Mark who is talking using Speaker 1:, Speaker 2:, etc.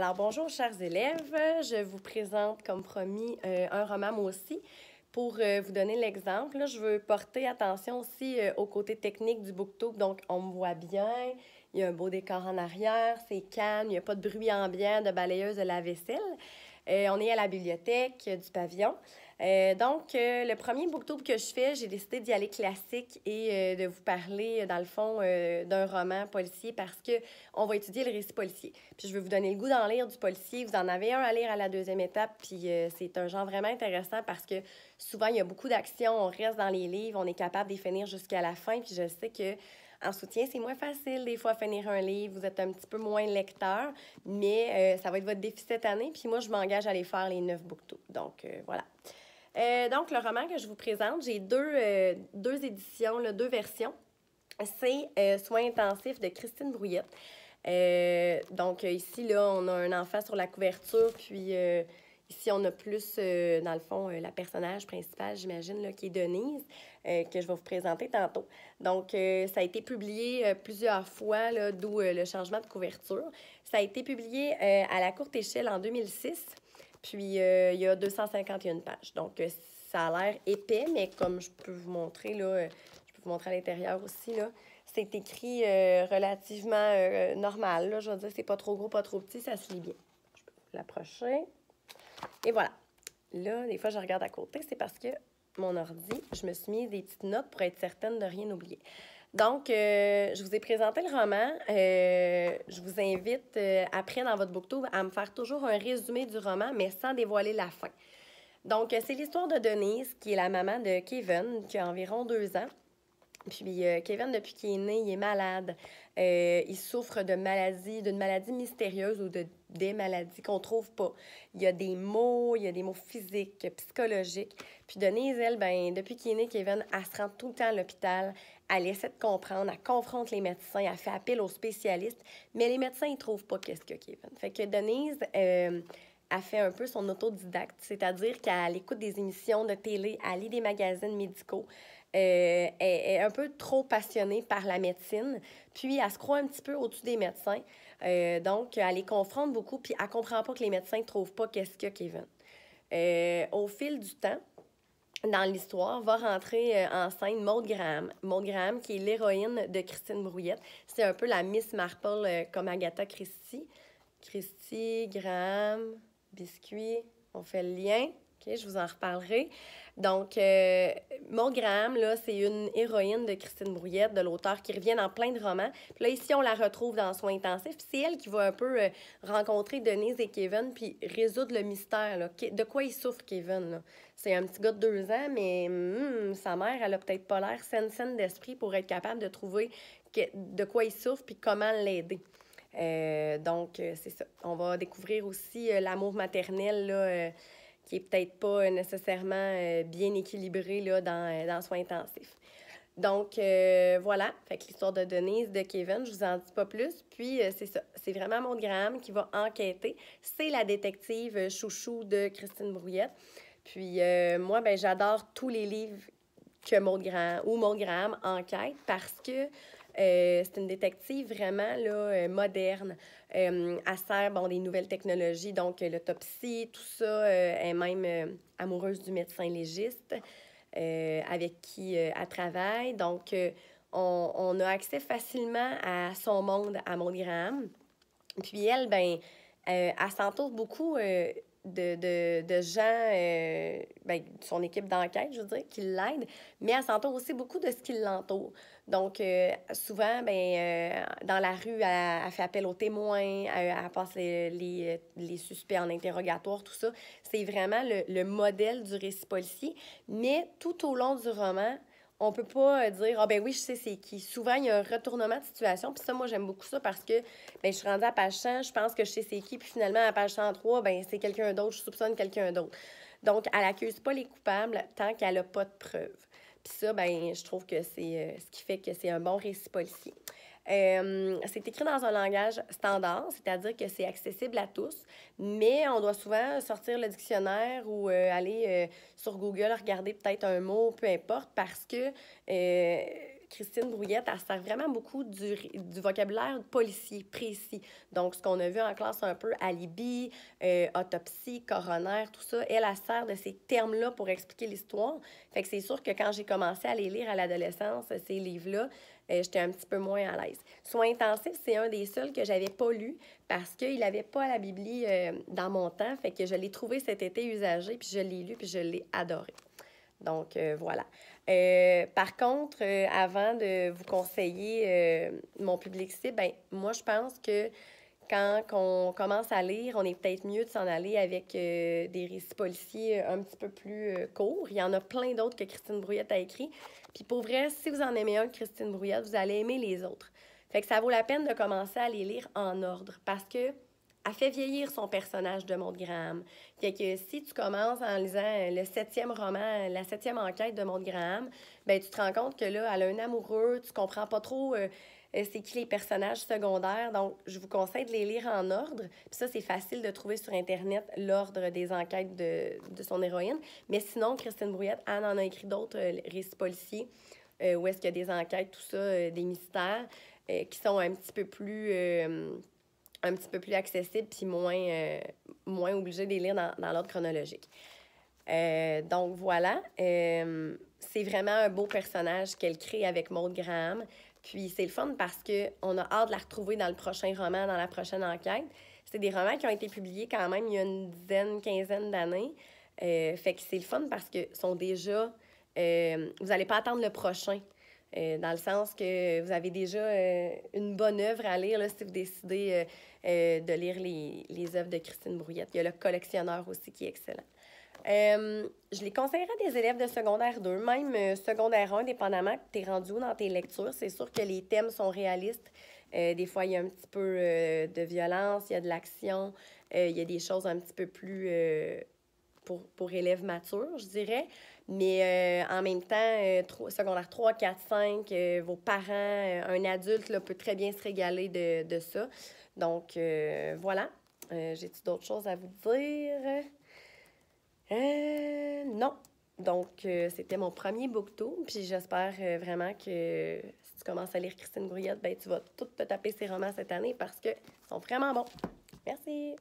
Speaker 1: Alors, bonjour, chers élèves. Je vous présente, comme promis, euh, un roman, moi aussi. Pour euh, vous donner l'exemple, je veux porter attention aussi euh, au côté technique du booktube. Donc, on me voit bien, il y a un beau décor en arrière, c'est calme, il n'y a pas de bruit ambiant de balayeuse de la vaisselle. on est à la bibliothèque du pavillon. Euh, donc, euh, le premier booktube que je fais, j'ai décidé d'y aller classique et euh, de vous parler, dans le fond, d'un roman policier parce que on va étudier le récit policier. Puis, je vais vous donner le goût d'en lire du policier. Vous en avez un à lire à la deuxième étape, puis c'est un genre vraiment intéressant parce que souvent, il y a beaucoup d'actions, on reste dans les livres, on est capable d'y finir jusqu'à la fin, puis je sais que en soutien, c'est moins facile des fois finir un livre. Vous êtes un petit peu moins lecteur, mais ça va être votre défi cette année. Puis moi, je m'engage à aller faire les neuf booktubes. Donc, voilà. Euh, donc, le roman que je vous présente, j'ai deux, euh, deux éditions, deux versions. C'est euh, Soins intensifs de Christine Brouillette. donc, ici, là, on a un enfant sur la couverture, puis ici, on a plus, dans le fond, la personnage principale, j'imagine, qui est Denise, que je vais vous présenter tantôt. Donc, ça a été publié plusieurs fois, d'où le changement de couverture. Ça a été publié à la courte échelle en 2006. Puis, euh, il y a 251 pages. Donc, euh, ça a l'air épais, mais comme je peux vous montrer, là, euh, je peux vous montrer à l'intérieur aussi, là, c'est écrit relativement normal. Là, je veux dire, c'est pas trop gros, pas trop petit, ça se lit bien. Je peux l'approcher. Et voilà. Là, des fois, je regarde à côté, c'est parce que mon ordi, je me suis mis des petites notes pour être certaine de rien oublier. Donc, euh, je vous ai présenté le roman. Euh, je vous invite, euh, après, dans votre booktube, à me faire toujours un résumé du roman, mais sans dévoiler la fin. Donc, c'est l'histoire de Denise, qui est la maman de Kevin, qui a environ deux ans. Puis Kevin, depuis qu'il est né, il est malade. il souffre de maladie, d'une maladie mystérieuse ou de des maladies qu'on trouve pas. Il y a des mots, il y a des mots physiques, psychologiques. Puis Denise, elle, ben, depuis qu'il est né, Kevin, elle se rend tout le temps à l'hôpital elle essaie de comprendre, elle confronte les médecins, elle fait appel aux spécialistes, mais les médecins, ils trouvent pas qu'est-ce que Kevin. Fait que Denise euh, a fait un peu son autodidacte, c'est-à-dire qu'elle écoute des émissions de télé, elle lit des magazines médicaux, euh, elle est un peu trop passionnée par la médecine, puis elle se croit un petit peu au-dessus des médecins. Euh, donc, elle les confronte beaucoup, puis elle comprend pas que les médecins ne trouvent pas qu'est-ce que Kevin. au fil du temps, dans l'histoire, va rentrer euh, en scène Maud Graham. Maud Graham, qui est l'héroïne de Christine Brouillette. C'est un peu la Miss Marple euh, comme Agatha Christie. Christie, Graham, Biscuit, on fait le lien. OK, je vous en reparlerai. Donc, euh, Maud Graham, là, c'est une héroïne de Christine Brouillette, de l'auteur, qui revient dans plein de romans. Puis là, ici, on la retrouve dans Soins intensifs. C'est elle qui va un peu rencontrer Denise et Kevin, puis résoudre le mystère. Là. De quoi il souffre, Kevin? C'est un petit gars de deux ans, mais hmm, sa mère, elle a peut-être pas l'air saine, saine d'esprit pour être capable de trouver de quoi il souffre puis comment l'aider. Euh, donc, euh, c'est ça. On va découvrir aussi euh, l'amour maternel, là, qui est peut-être pas nécessairement bien équilibré là, dans, dans soins intensifs. Donc, voilà. Fait que l'histoire de Denise, de Kevin, je vous en dis pas plus. Puis, c'est ça. C'est vraiment Maud Graham qui va enquêter. C'est la détective chouchou de Christine Brouillette. Puis euh, moi, ben, j'adore tous les livres que Maud Graham ou Maud Graham enquête parce que euh, c'est une détective vraiment là, euh, moderne. elle sert bon, des nouvelles technologies, donc l'autopsie, tout ça. elle est même amoureuse du médecin légiste avec qui elle travaille. Donc, on, a accès facilement à son monde, à Maud Graham. Puis elle, ben, elle s'entoure beaucoup de, de, de gens, euh, ben, son équipe d'enquête, je veux dire, qui l'aide, mais elle s'entoure aussi beaucoup de ce qui l'entoure. Donc, euh, souvent, ben, euh, dans la rue, elle, fait appel aux témoins, elle, passe les, les, les, suspects en interrogatoire, tout ça. C'est vraiment le, le modèle du récit policier. Mais tout au long du roman, on peut pas euh, dire ah ben oui je sais c'est qui. Souvent il y a un retournement de situation puis ça moi j'aime beaucoup ça parce que ben je suis rendue à page 100 je pense que je sais c'est qui puis finalement à page 103 ben c'est quelqu'un d'autre je soupçonne quelqu'un d'autre. Donc elle accuse pas les coupables tant qu'elle a pas de preuves. Puis ça ben je trouve que c'est euh, ce qui fait que c'est un bon récit policier euh, c'est écrit dans un langage standard, c'est-à-dire que c'est accessible à tous, mais on doit souvent sortir le dictionnaire ou euh, aller euh, sur Google regarder peut-être un mot, peu importe, parce que Christine Brouillette, elle sert vraiment beaucoup du, vocabulaire policier précis. Donc, ce qu'on a vu en classe un peu, alibi, euh, autopsie, coroner, tout ça, elle, elle sert de ces termes-là pour expliquer l'histoire. Fait que c'est sûr que quand j'ai commencé à les lire à l'adolescence, ces livres-là, euh, j'étais un petit peu moins à l'aise. Soins intensifs, c'est un des seuls que j'avais pas lu parce qu'il n'avait pas la Bibli euh, dans mon temps. Fait que je l'ai trouvé cet été usagé, puis je l'ai lu, puis je l'ai adoré. Donc, euh, par contre, avant de vous conseiller mon public cible, ben, moi, je pense que quand on commence à lire, on est peut-être mieux de s'en aller avec des récits policiers un petit peu plus courts. Il y en a plein d'autres que Christine Brouillette a écrit. Puis pour vrai, si vous en aimez un Christine Brouillette, vous allez aimer les autres. Fait que ça vaut la peine de commencer à les lire en ordre parce que elle fait vieillir son personnage de Maud Graham. Fait que si tu commences en lisant le septième roman, la septième enquête de Maud Graham, ben tu te rends compte que là, elle a un amoureux, tu comprends pas trop euh, euh, c'est qui les personnages secondaires. Donc, je vous conseille de les lire en ordre. Puis ça, c'est facile de trouver sur Internet l'ordre des enquêtes de, de, son héroïne. Mais sinon, Christine Brouillette, Anne en a écrit d'autres euh, récits policiers euh, où est-ce qu'il y a des enquêtes, tout ça, des mystères qui sont un petit peu plus un petit peu plus accessibles puis moins, moins obligés de les lire dans, dans l'ordre chronologique. donc voilà, c'est vraiment un beau personnage qu'elle crée avec Maud Graham. Puis c'est le fun parce qu'on a hâte de la retrouver dans le prochain roman, dans la prochaine enquête. C'est des romans qui ont été publiés quand même il y a une dizaine, quinzaine d'années. Euh, fait que c'est le fun parce que sont déjà. Euh, vous n'allez pas attendre le prochain. Euh, dans le sens que vous avez déjà une bonne œuvre à lire là, si vous décidez de lire les, les œuvres de Christine Brouillette. Il y a le collectionneur aussi qui est excellent. Euh, je les conseillerais à des élèves de secondaire 2, même euh, secondaire 1, dépendamment que tu es rendu dans tes lectures. C'est sûr que les thèmes sont réalistes. Euh, des fois, il y a un petit peu de violence, il y a de l'action, il y a des choses un petit peu plus pour, pour élèves matures, je dirais. Mais en même temps, secondaire 3, 4, 5, vos parents, un adulte là, peut très bien se régaler de, de ça. Donc, voilà. J'ai-tu d'autres choses à vous dire? Euh, non. Donc, euh, c'était mon premier booktoon. Puis j'espère euh, vraiment que si tu commences à lire Christine Grouillette, ben, tu vas tout te taper ses romans cette année parce qu'ils sont vraiment bons. Merci.